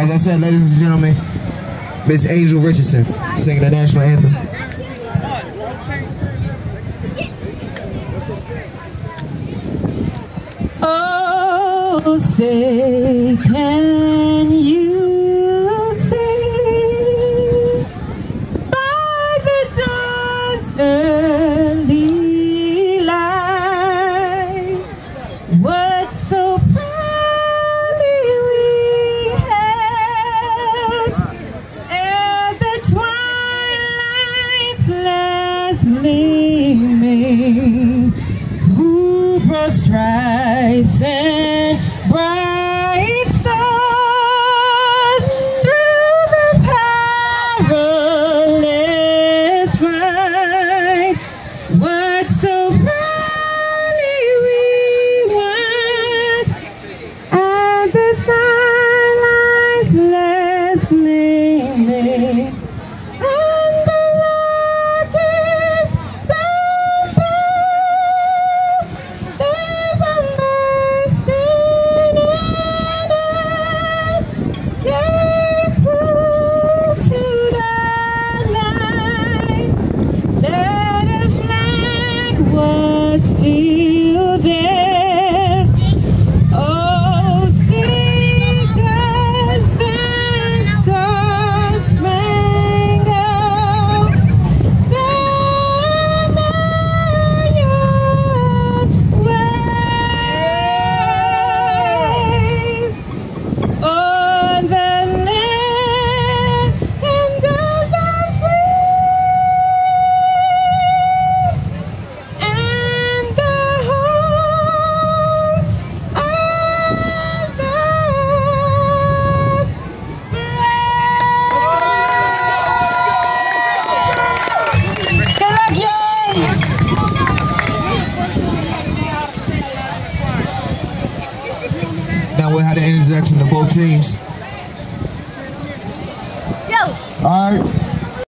As I said, ladies and gentlemen, Miss Angel Richardson singing the national anthem. Oh, say can just. now we'll have an introduction to both teams. All right.